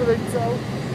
powerful. Think so.